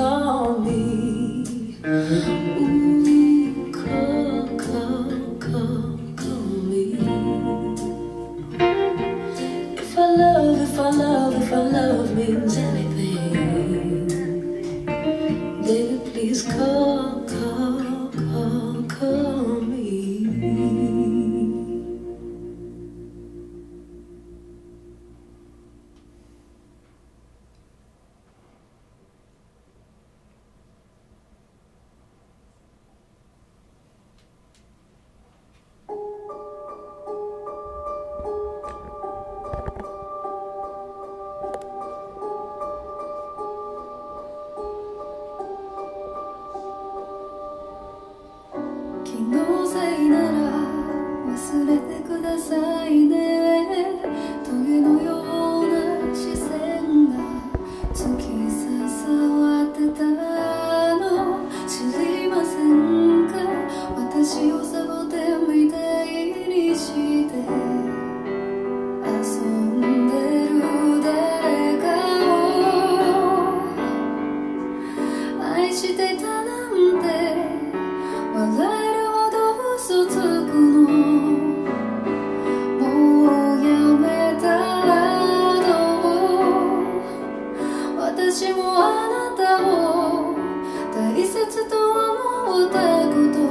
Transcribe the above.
call me. Ooh, call, call, call, call me. If I love, if I love, if I love means anything, baby, please call. casa. 私もあなたを大切と思ったこと